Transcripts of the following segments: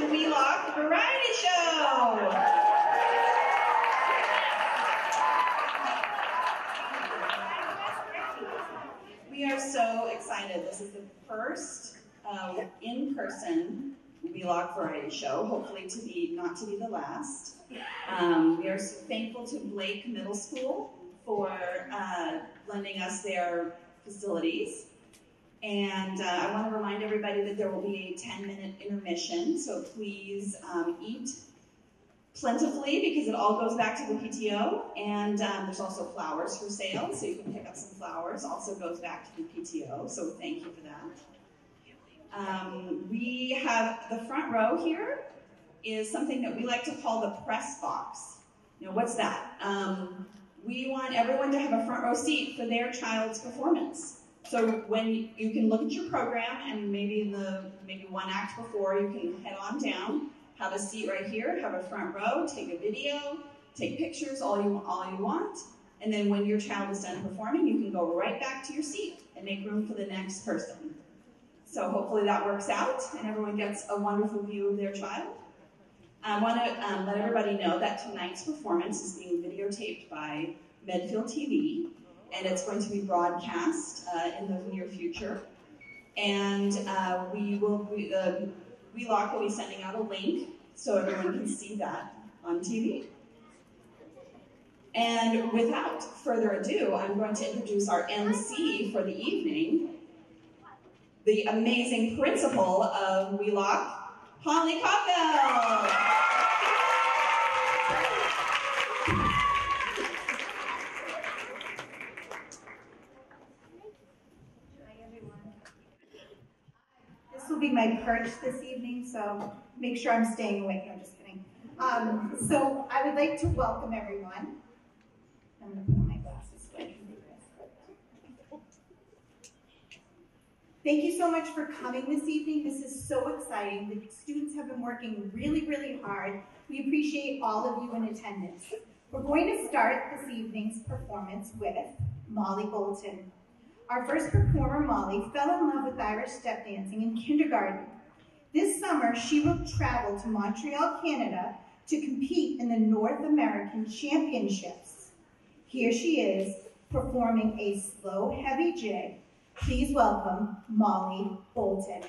the Wheelock Variety Show. We are so excited. This is the first uh, in-person Wheelock Variety Show, hopefully to be not to be the last. Um, we are so thankful to Blake Middle School for uh, lending us their facilities. And uh, I want to remind everybody that there will be a 10 minute intermission, so please um, eat plentifully because it all goes back to the PTO. And um, there's also flowers for sale, so you can pick up some flowers, also goes back to the PTO, so thank you for that. Um, we have the front row here is something that we like to call the press box. Know, what's that? Um, we want everyone to have a front row seat for their child's performance. So when you can look at your program and maybe in the maybe one act before you can head on down, have a seat right here, have a front row, take a video, take pictures, all you all you want, and then when your child is done performing, you can go right back to your seat and make room for the next person. So hopefully that works out and everyone gets a wonderful view of their child. I want to um, let everybody know that tonight's performance is being videotaped by Medfield TV, and it's going to be broadcast uh, in the near future. And uh, we will, we, uh, Wheelock will be sending out a link so everyone can see that on TV. And without further ado, I'm going to introduce our MC for the evening, the amazing principal of Wheelock, Holly Coppell. This will be my perch this evening, so make sure I'm staying awake. No, just kidding. Um, so I would like to welcome everyone. I'm going to put on my glasses so I can do this. Thank you so much for coming this evening. This is so exciting. The students have been working really, really hard. We appreciate all of you in attendance. We're going to start this evening's performance with Molly Bolton. Our first performer, Molly, fell in love with Irish step dancing in kindergarten. This summer, she will travel to Montreal, Canada to compete in the North American Championships. Here she is, performing a slow, heavy jig. Please welcome Molly Bolton.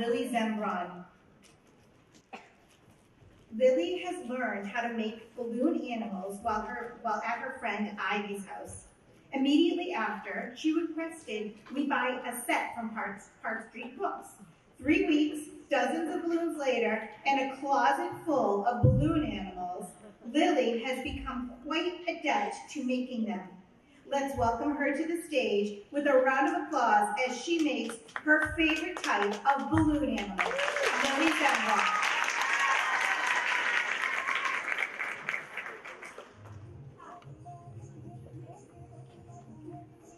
Lily Zembron. Lily has learned how to make balloon animals while, her, while at her friend Ivy's house. Immediately after, she requested we buy a set from Park, Park Street Books. Three weeks, dozens of balloons later, and a closet full of balloon animals, Lily has become quite adept to making them. Let's welcome her to the stage with a round of applause as she makes her favorite type of balloon animal, Zenwalk.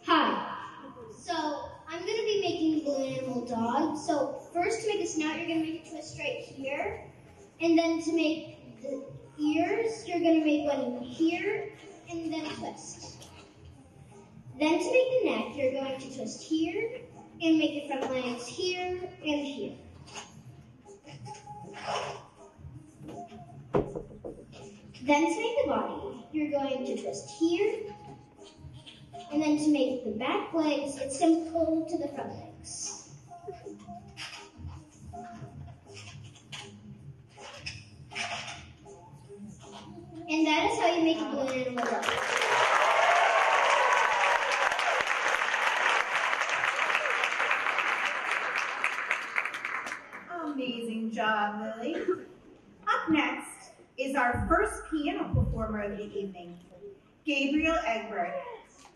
Hi. So I'm gonna be making a balloon animal dog. So first to make a snout, you're gonna make a twist right here. And then to make the ears, you're gonna make one here and then twist. Then to make the neck, you're going to twist here and make the front legs here and here. Then to make the body, you're going to twist here and then to make the back legs, it's simple to the front legs. And that is how you make a balloon animal. Amazing job, Lily. Up next is our first piano performer of the evening, Gabriel Egbert.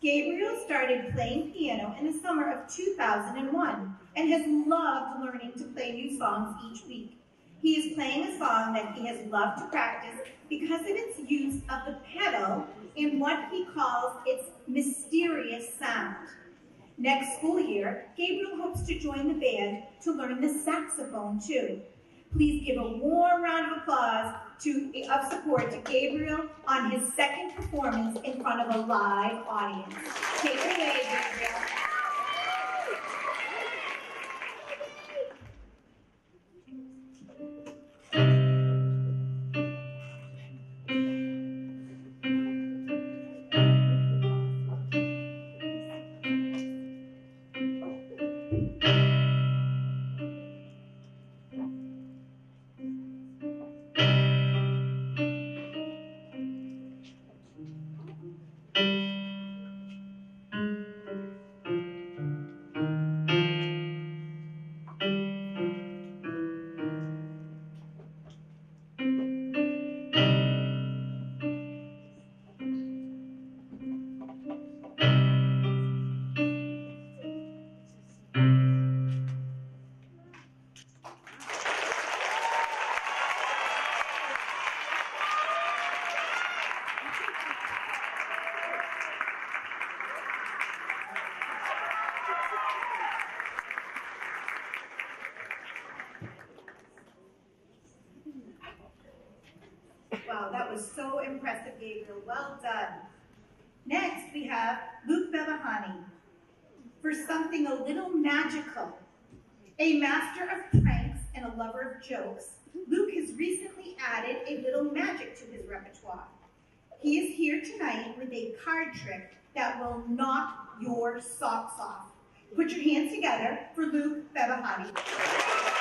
Gabriel started playing piano in the summer of 2001 and has loved learning to play new songs each week. He is playing a song that he has loved to practice because of its use of the pedal in what he calls its mysterious sound. Next school year, Gabriel hopes to join the band to learn the saxophone too. Please give a warm round of applause to, of support to Gabriel on his second performance in front of a live audience. Take it away, Gabriel. Wow, that was so impressive, Gabriel. Well done. Next, we have Luke Bevahani for something a little magical. A master of pranks and a lover of jokes, Luke has recently added a little magic to his repertoire. He is here tonight with a card trick that will knock your socks off. Put your hands together for Luke Bevahani.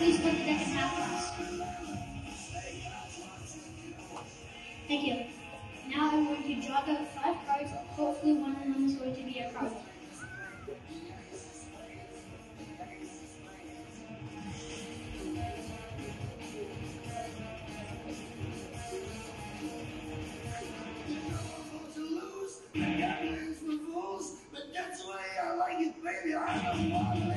Please split the half us. Thank you. Now I'm going to draw out five cards. Hopefully one of them is going to be a card. the way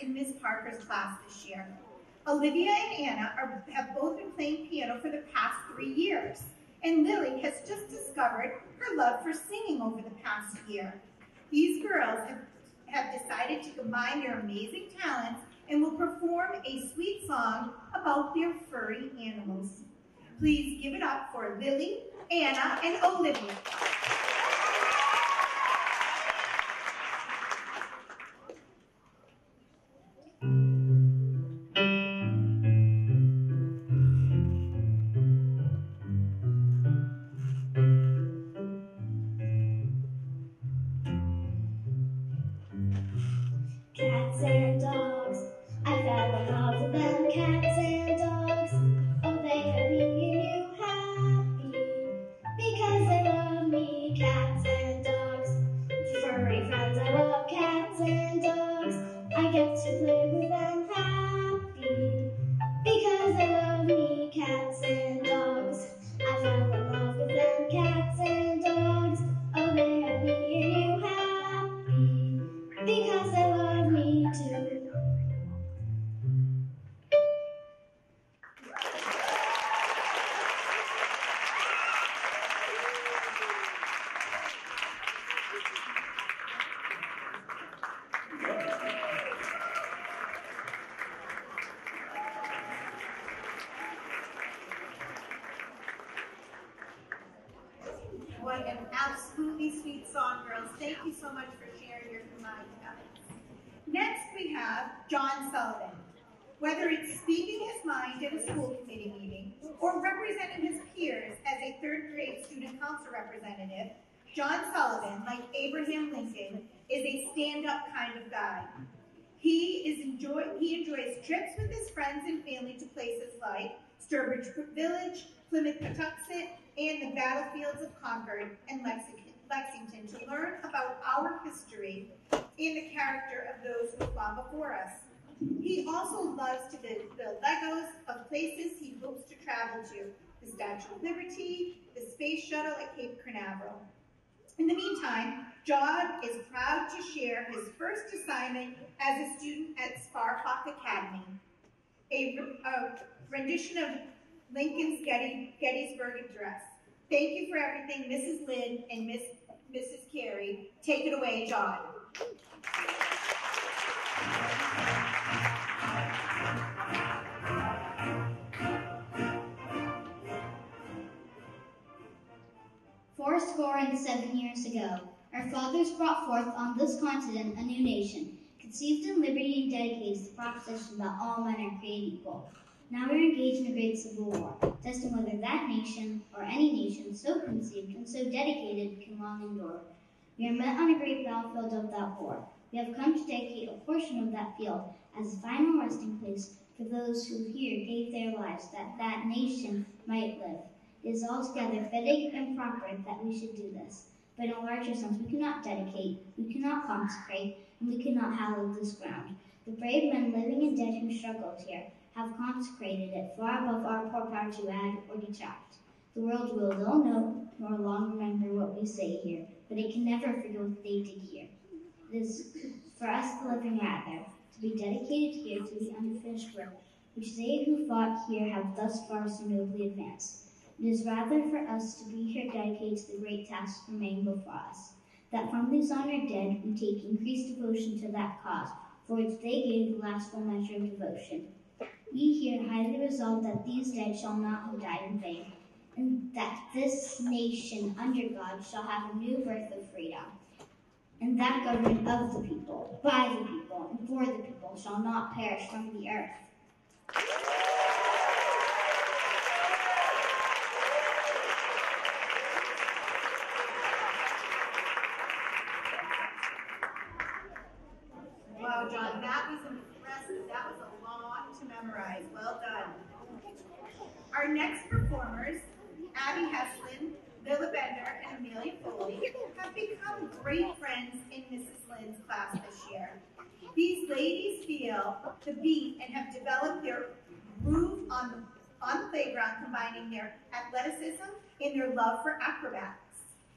in Miss Parker's class this year. Olivia and Anna are, have both been playing piano for the past three years, and Lily has just discovered her love for singing over the past year. These girls have, have decided to combine their amazing talents and will perform a sweet song about their furry animals. Please give it up for Lily, Anna, and Olivia. Assignment as a student at Sparhawk Academy, a, a rendition of Lincoln's Getty, Gettysburg Address. Thank you for everything, Mrs. Lynn and Miss, Mrs. Carey. Take it away, John. Four score and seven years ago, our fathers brought forth on this continent a new nation, conceived in liberty and dedicated to the proposition that all men are created equal. Now we are engaged in a great civil war, testing whether that nation, or any nation so conceived and so dedicated, can long endure. We are met on a great battlefield of that war. We have come to dedicate a portion of that field as a final resting place for those who here gave their lives that that nation might live. It is altogether fitting and proper that we should do this. But in larger sense, we cannot dedicate, we cannot consecrate, and we cannot hallow this ground. The brave men living and dead who struggled here have consecrated it far above our poor power to add or detract. The world will ill know nor long remember what we say here, but it can never forget what they did here. It is for us the living rather to be dedicated here to the unfinished work which they who fought here have thus far so nobly advanced. It is rather for us to be here dedicated to the great task remaining before us, that from these honored dead we take increased devotion to that cause, for which they gave the last full measure of devotion. We here highly resolve that these dead shall not have died in vain, and that this nation under God shall have a new birth of freedom, and that government of the people, by the people, and for the people shall not perish from the earth. women's class this year. These ladies feel the beat and have developed their groove on the, on the playground, combining their athleticism and their love for acrobatics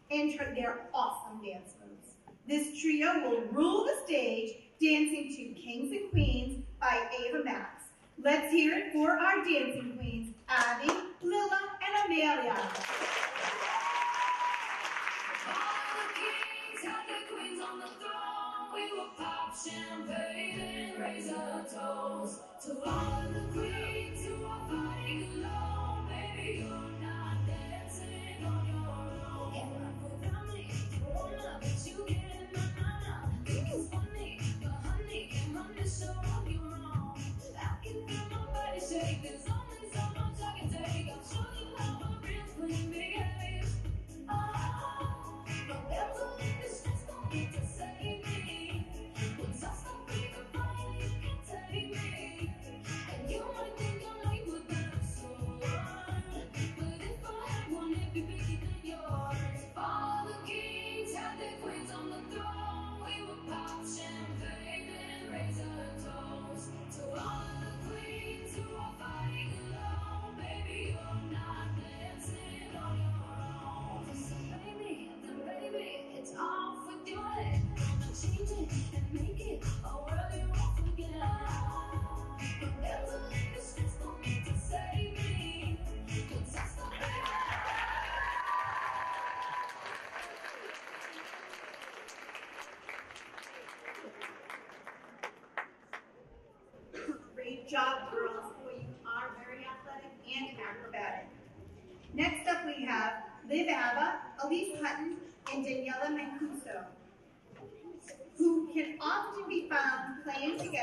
and their awesome dance moves. This trio will rule the stage, dancing to Kings and Queens by Ava Max. Let's hear it for our dancing queens, Abby, Lilla, and Amelia. All the kings and the queens on the throne we will pop champagne and raise our toes to all of the queens who are fighting alone, baby. you.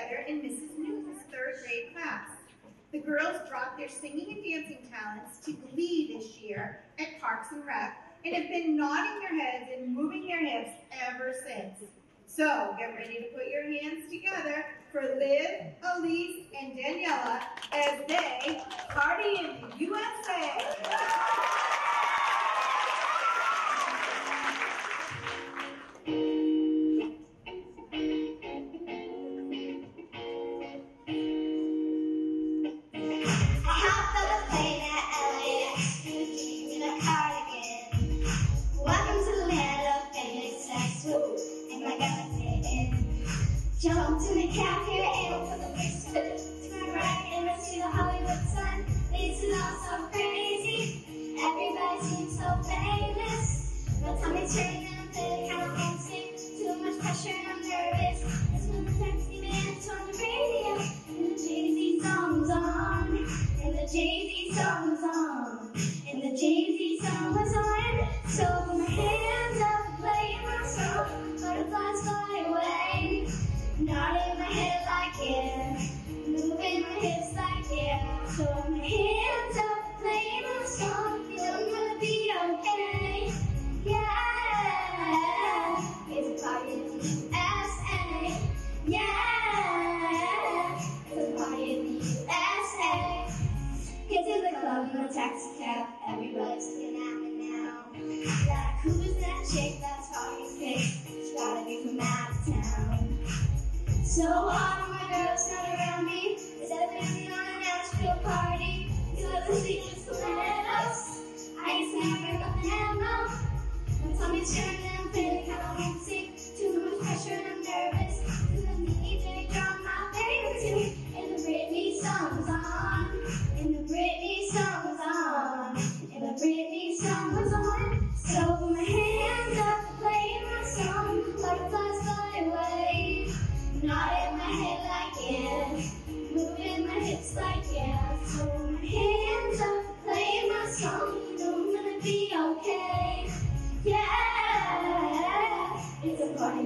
together in Mrs. Newton's third grade class. The girls brought their singing and dancing talents to glee this year at Parks and Rec and have been nodding their heads and moving their hips ever since. So get ready to put your hands together for Liv, Elise, and Daniela as they party in the USA.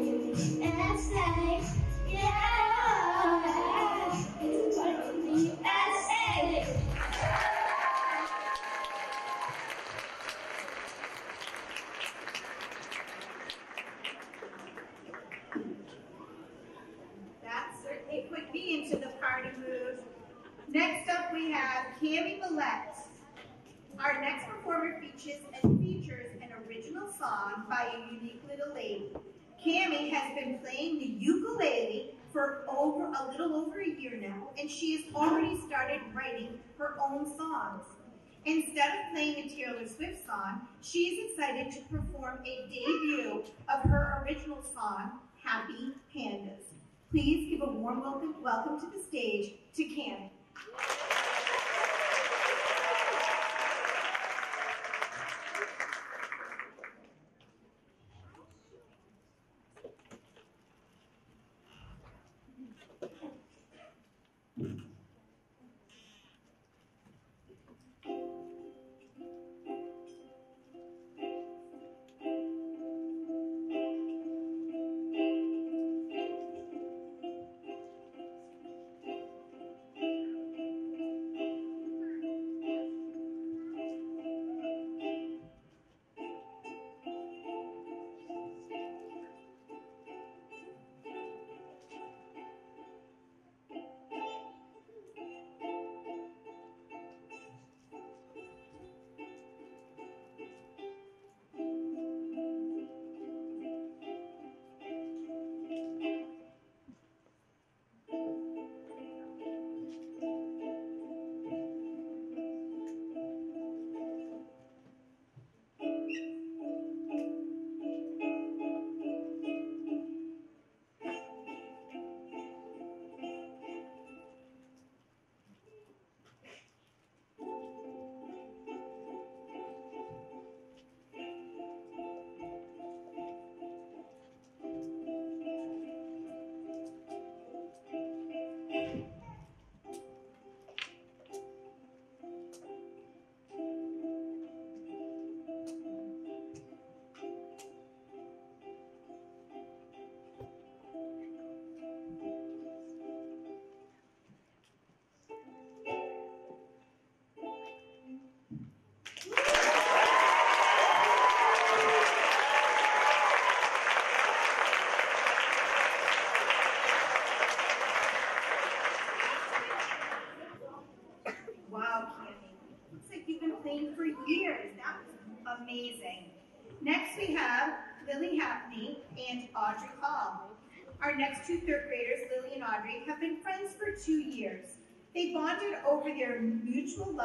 and say, yeah. Own songs. Instead of playing a Taylor Swift song, she's excited to perform a debut of her original song, Happy Pandas. Please give a warm welcome, welcome to the stage to Cami.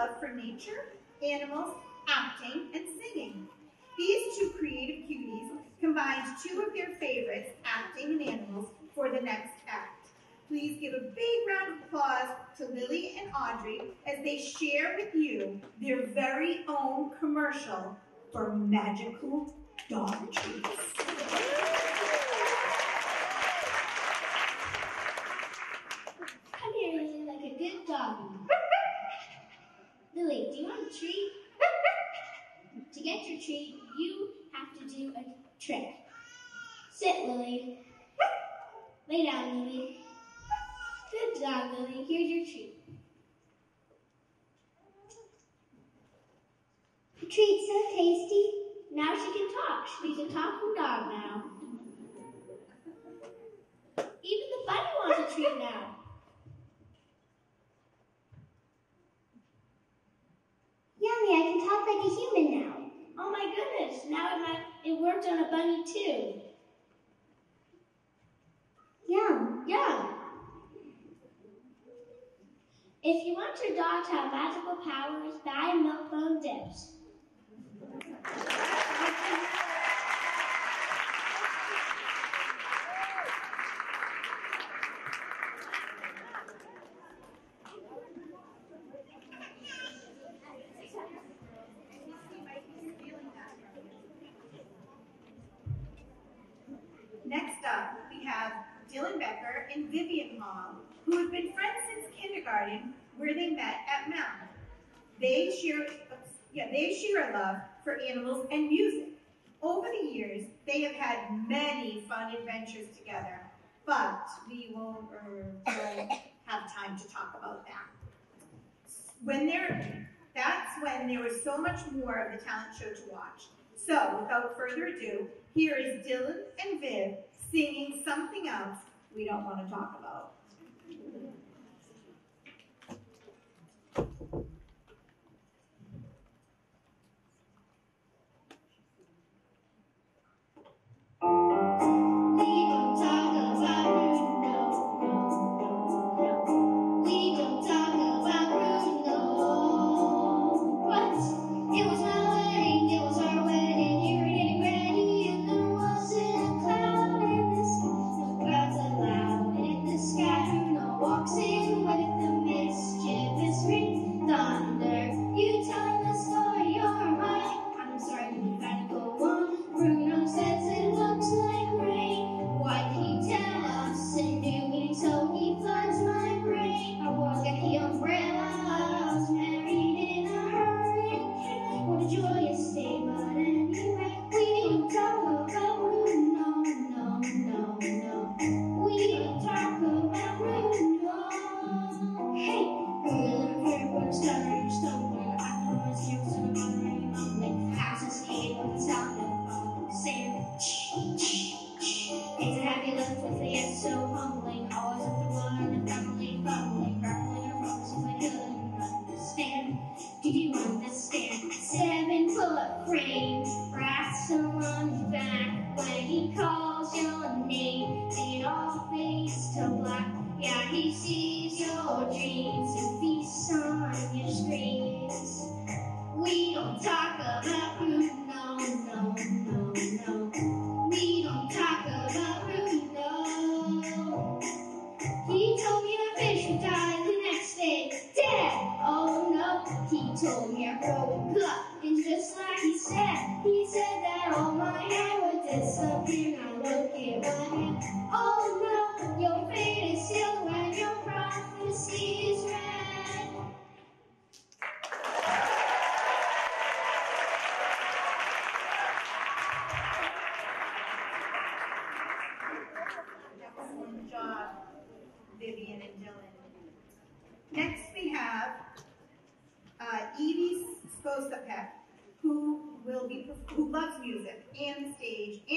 Love for nature, animals, acting, and singing. These two creative cuties combined two of their favorites, acting and animals, for the next act. Please give a big round of applause to Lily and Audrey as they share with you their very own commercial for magical dog treats. Come here, Lily, like a good doggy. Lily, do you want a treat? to get your treat, you have to do a trick. Sit, Lily. Lay down, Lily. Good job, Lily. Here's your treat. The treat's so tasty. Now she can talk. She's a talking dog now. Even the bunny wants a treat now. I can talk like a human now. Oh my goodness, now it, might, it worked on a bunny too. Yum, yum. If you want your dog to have magical powers, buy milk bone dips. Next up, we have Dylan Becker and Vivian Hall, who have been friends since kindergarten, where they met at Mount. They share, yeah, they share a love for animals and music. Over the years, they have had many fun adventures together, but we won't uh, have time to talk about that. When they're, that's when there was so much more of the talent show to watch. So, without further ado, here is Dylan and Viv singing something else we don't want to talk about.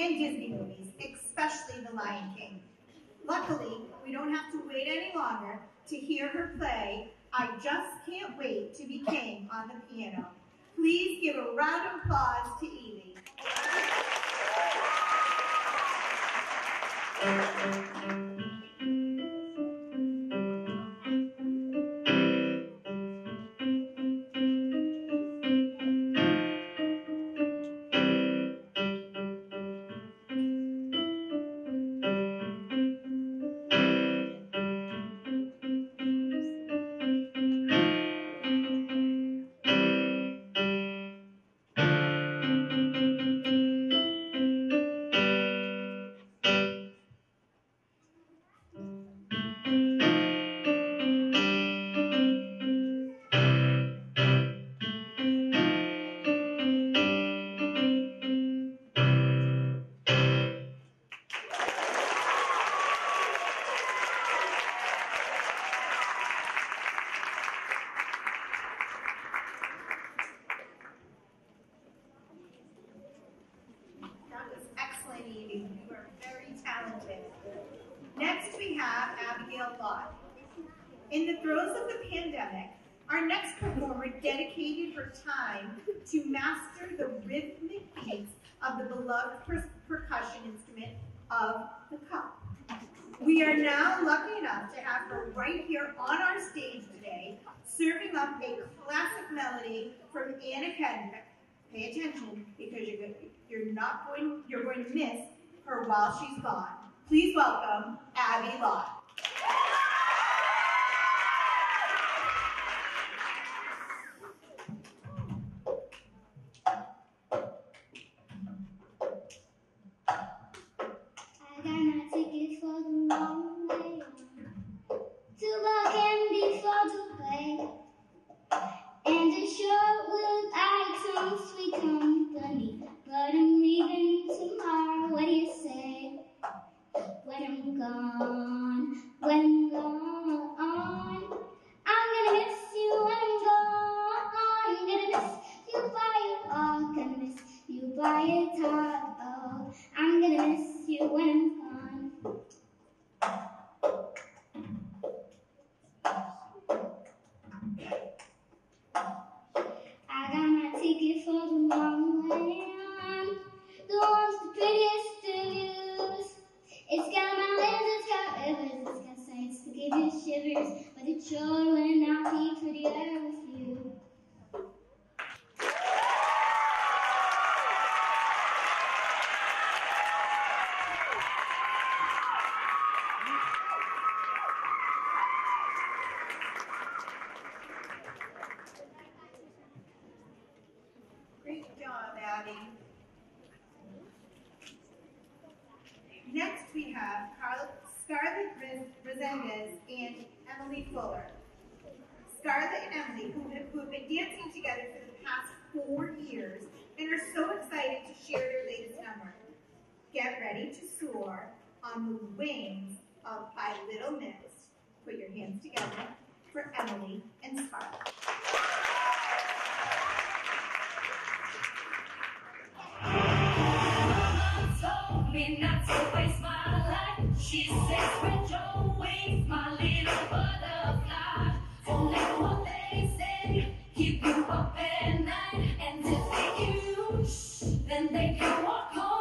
and Disney movies, especially The Lion King. Luckily, we don't have to wait any longer to hear her play I Just Can't Wait to Be King on the piano. Please give a round of applause to Evie. and they can walk home.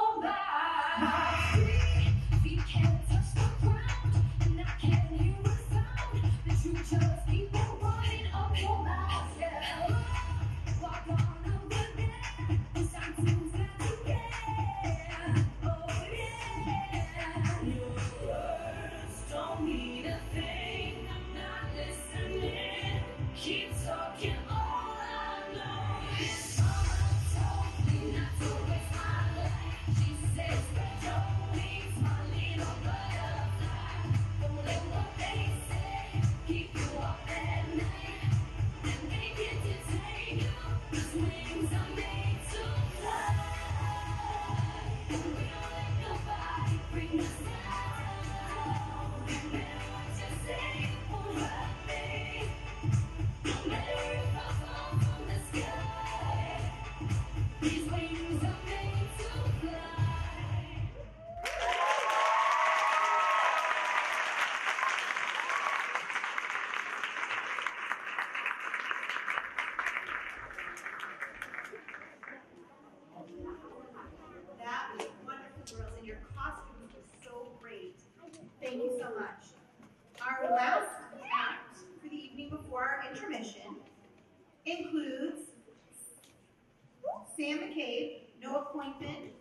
Sam McCabe, Noah appointment.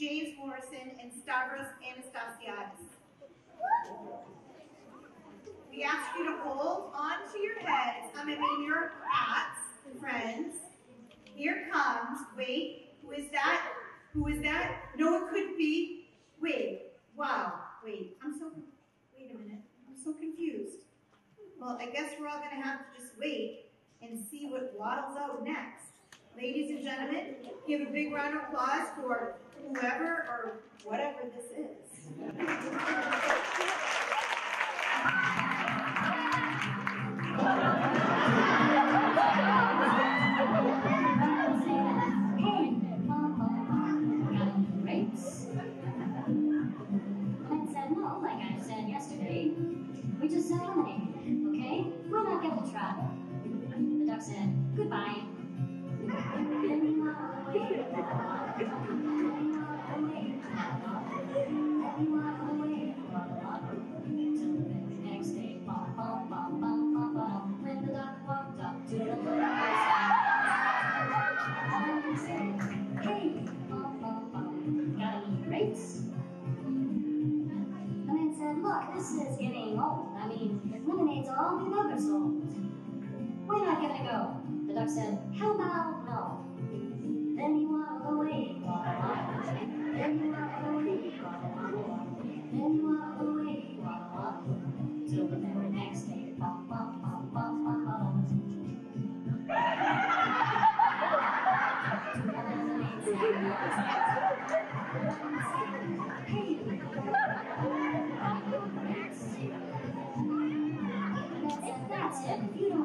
James Morrison, and Stavros Anastasiadis. We ask you to hold onto your heads, I mean your hats, friends. Here comes, wait, who is that? Who is that? No, it could be, wait, wow, wait, I'm so, wait a minute, I'm so confused. Well, I guess we're all gonna have to just wait and see what waddles out next. Ladies and gentlemen, Give a big round of applause for whoever or whatever this is. And said, no, like I said yesterday, we just said okay? We're not gonna. The duck said, goodbye, We're not gonna go. The duck said, how about no? Then he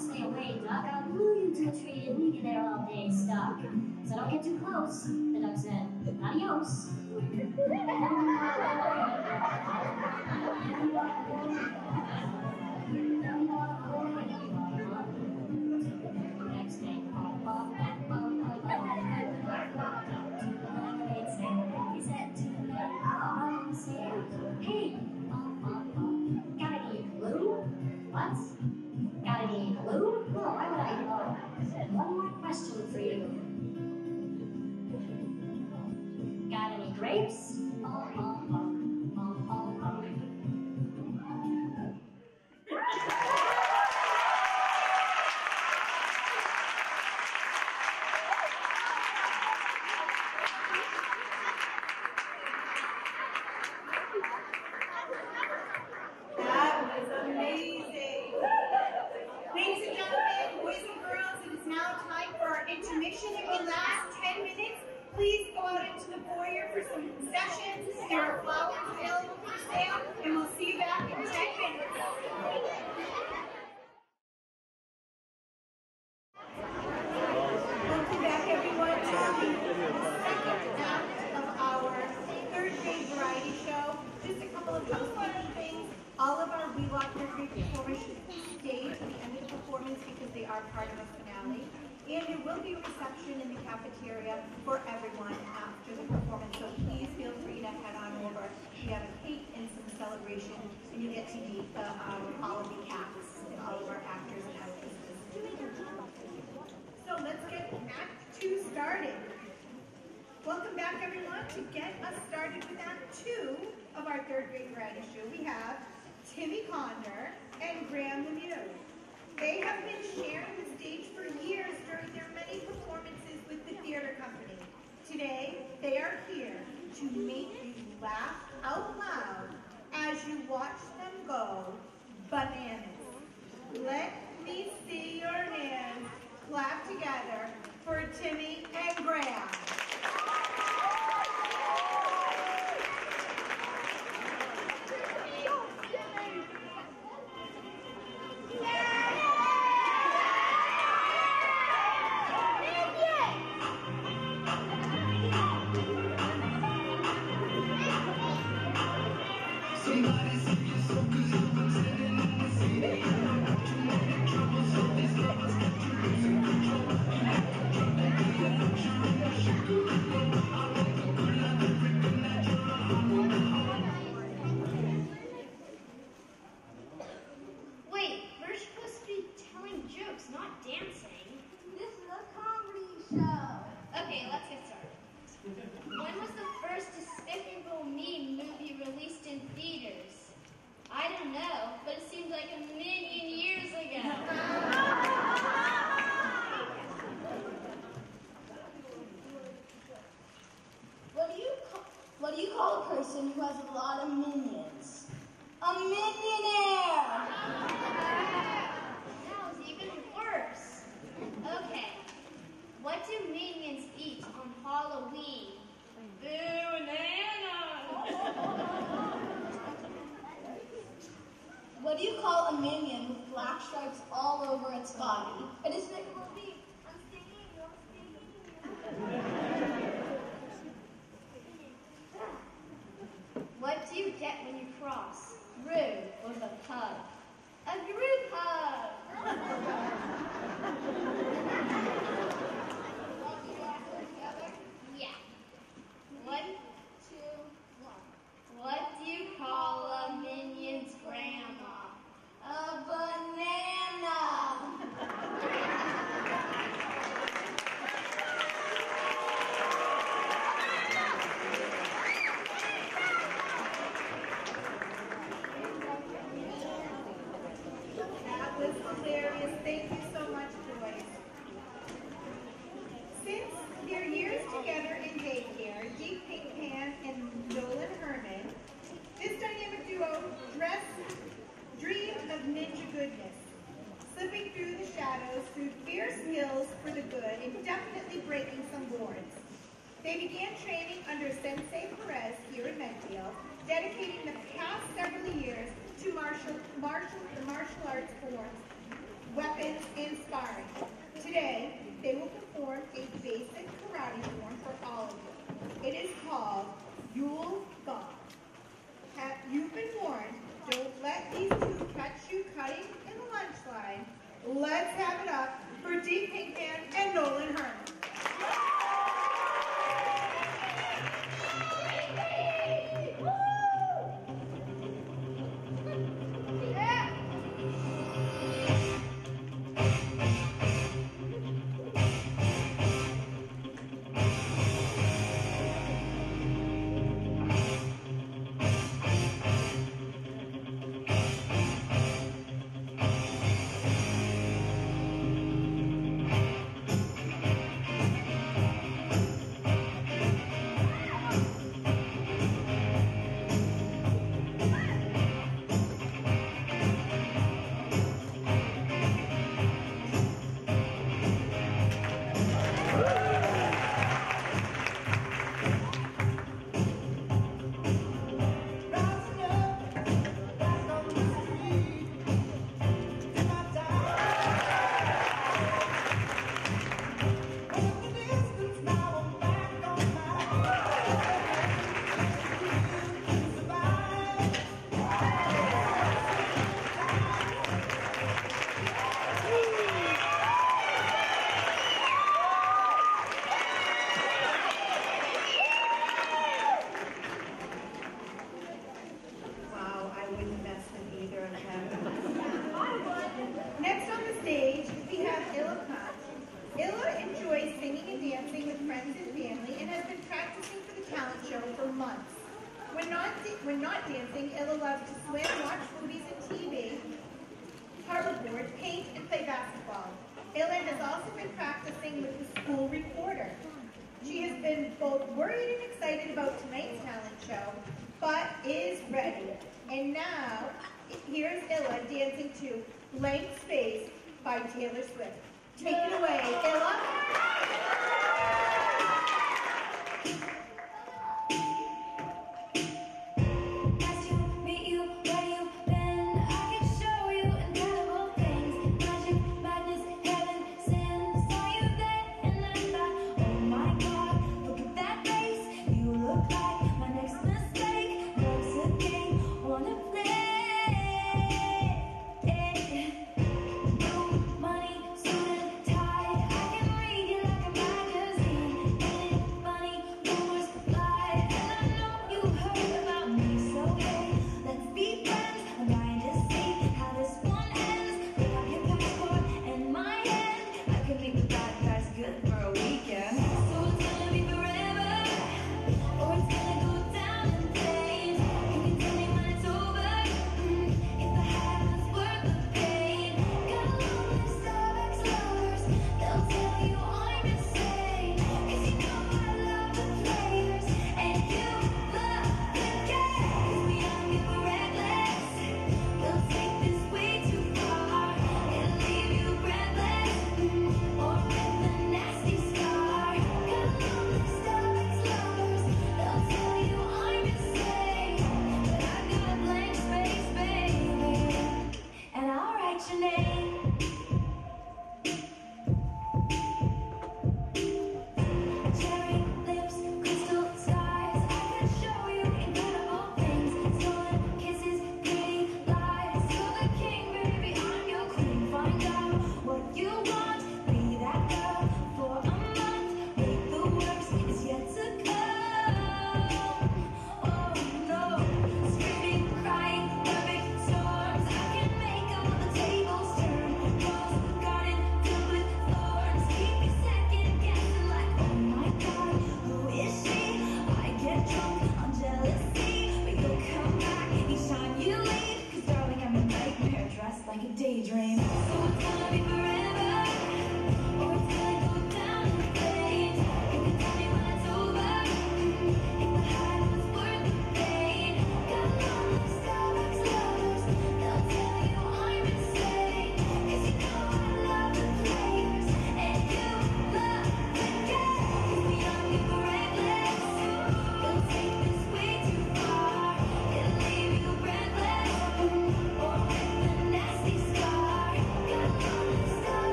stay away, Duck. I'll glue you to a tree and leave you there all day stuck. So don't get too close, the duck said. Adios.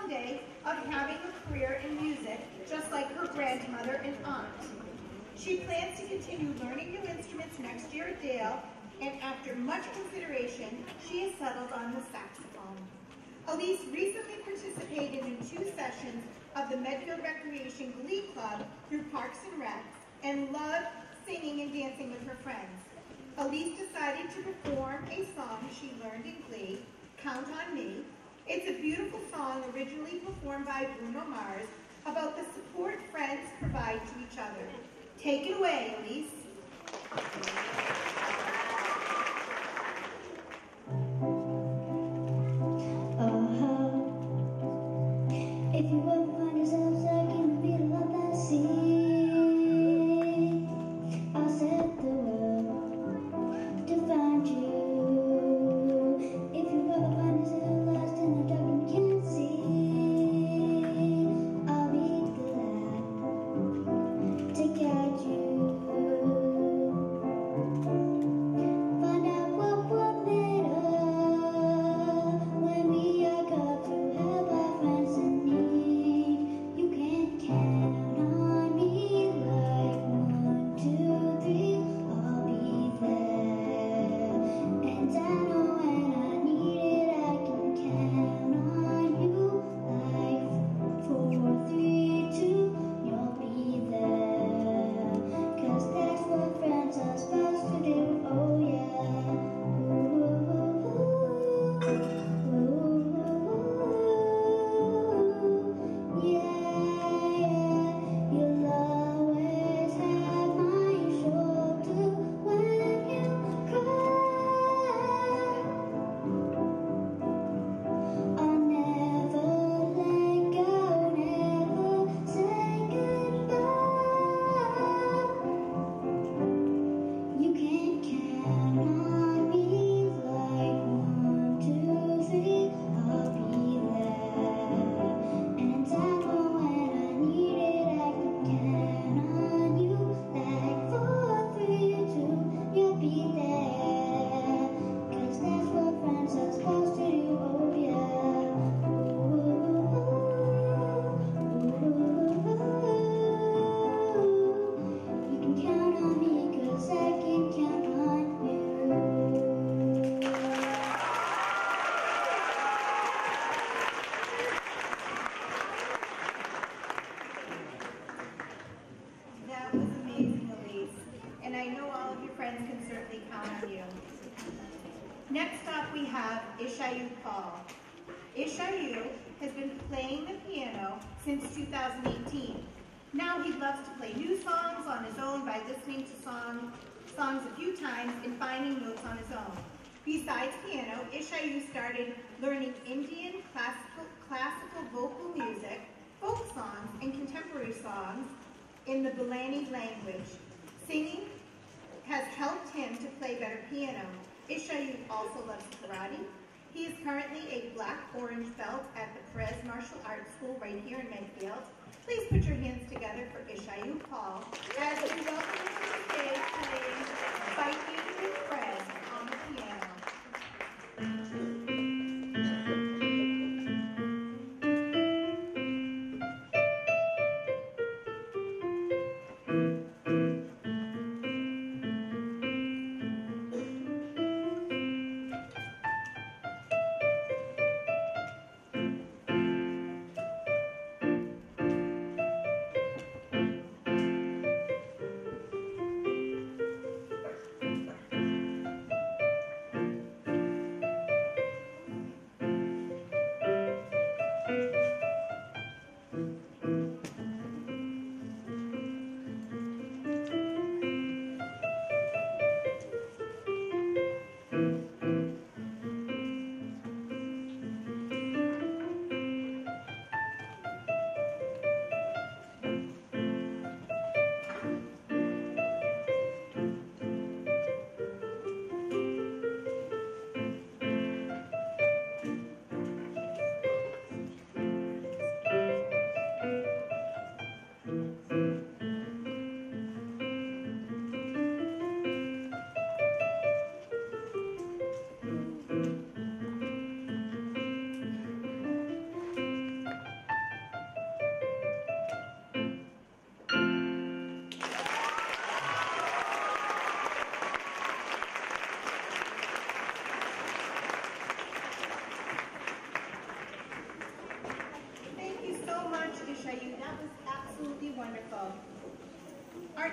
someday of having a career in music, just like her grandmother and aunt. She plans to continue learning new instruments next year at Dale, and after much consideration, she has settled on the saxophone. Elise recently participated in two sessions of the Medfield Recreation Glee Club through Parks and Rec and loved singing and dancing with her friends. Elise decided to perform a song she learned in Glee, Count on Me, it's a beautiful song originally performed by Bruno Mars about the support friends provide to each other. Take it away, Elise.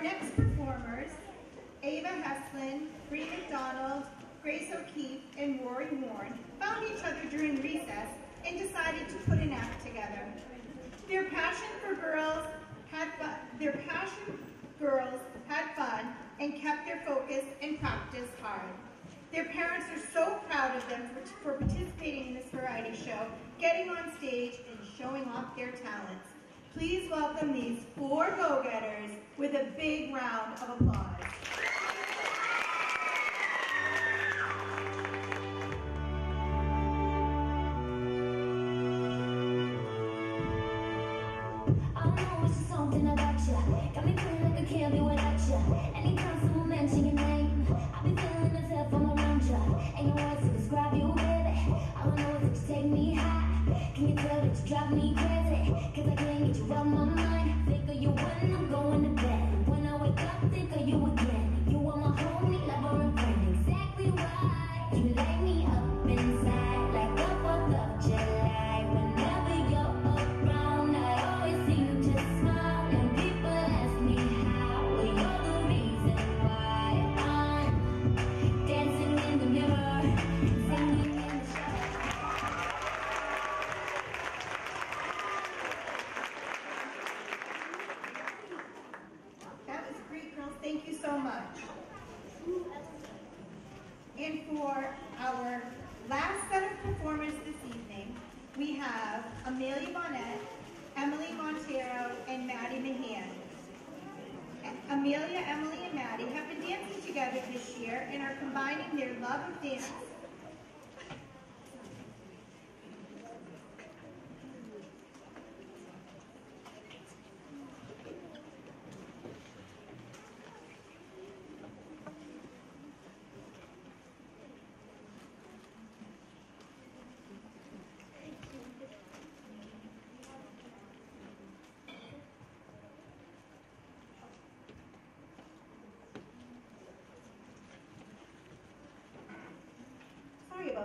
next performers, Ava Heslin, Bree McDonald, Grace O'Keefe, and Rory Warren, found each other during recess and decided to put an act together. Their passion for girls had fun, their passion girls had fun and kept their focus and practice hard. Their parents are so proud of them for, for participating in this variety show, getting on stage, and showing off their talents. Please welcome these four go-getters with a big round of applause. Take me high. Can you tell that you drive me crazy? Cause I can't get you out my mind. Think you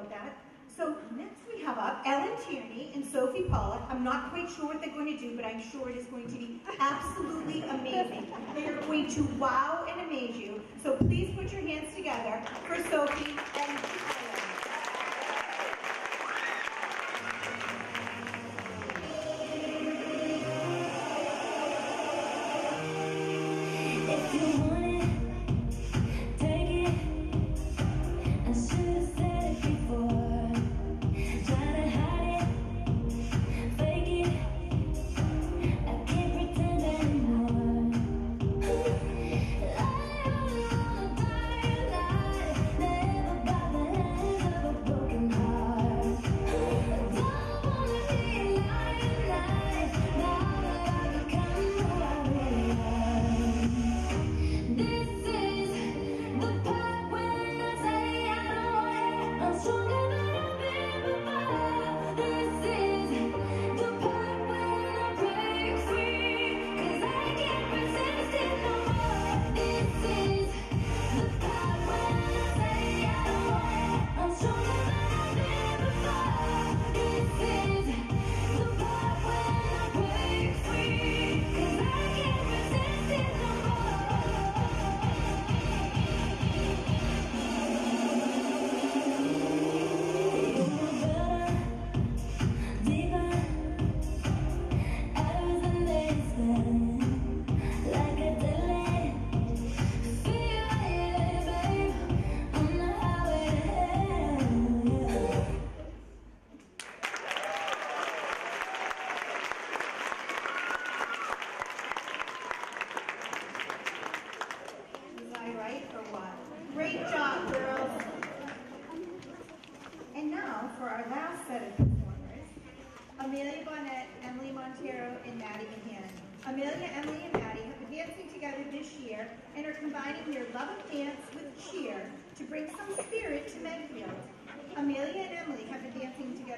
about that. So next we have up Ellen Tierney and Sophie Pollock. I'm not quite sure what they're going to do, but I'm sure it is going to be absolutely amazing. They are going to wow and amaze you. So please put your hands together for Sophie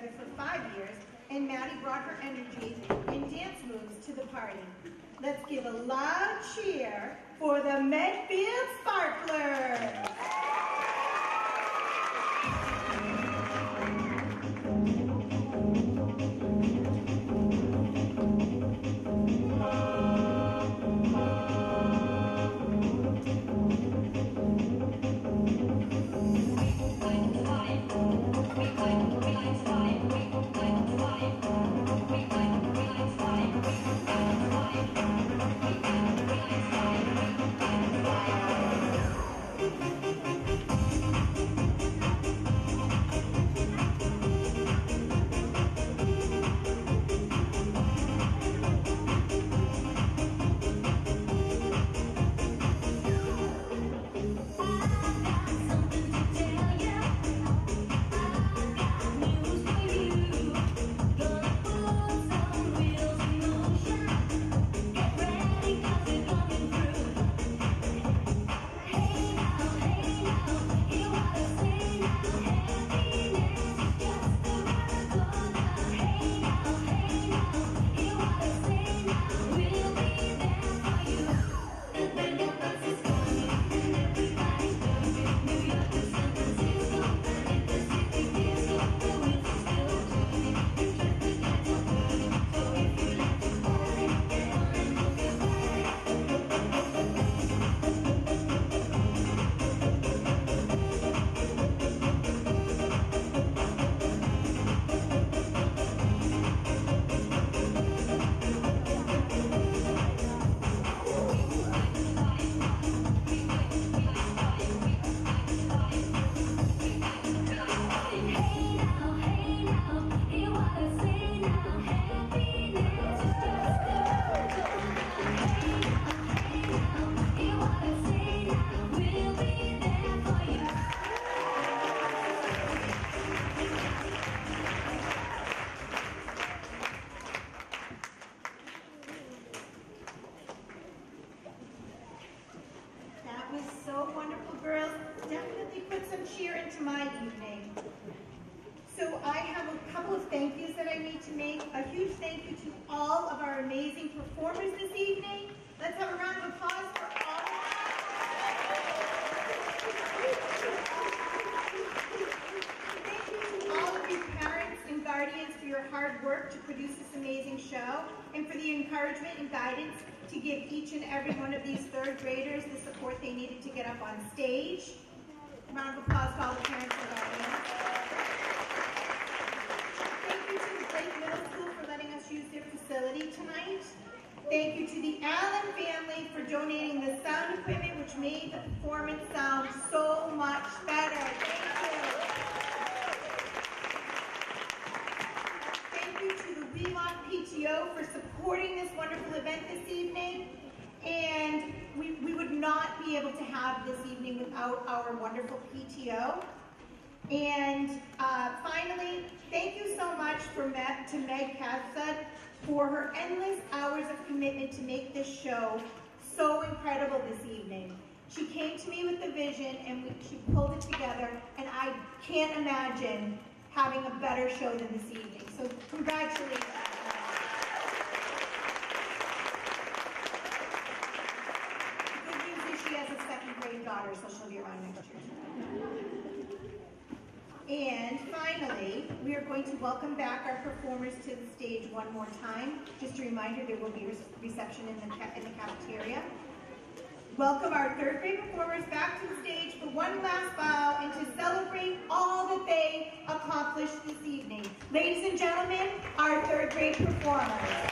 together for five years, and Maddie brought her energy and dance moves to the party. Let's give a loud cheer for the Medfield Sparklers. Third graders the support they needed to get up on stage. A Round of applause to all the parents and guardians. Thank you to the Blake Middle School for letting us use their facility tonight. Thank you to the Allen family for donating the sound equipment which made the performance sound so much better. Thank you. Thank you to the Wheelock PTO for supporting this wonderful event this evening. And we, we would not be able to have this evening without our wonderful PTO. And uh, finally, thank you so much for to Meg Katzad for her endless hours of commitment to make this show so incredible this evening. She came to me with the vision and we, she pulled it together, and I can't imagine having a better show than this evening. So congratulations. The good news is she has a second grade daughter, so she'll be around next year. And finally, we are going to welcome back our performers to the stage one more time. Just a reminder, there will be re- reception in the, in the cafeteria. Welcome our third grade performers back to the stage for one last bow and to celebrate all that they accomplished this evening. Ladies and gentlemen, our third grade performers.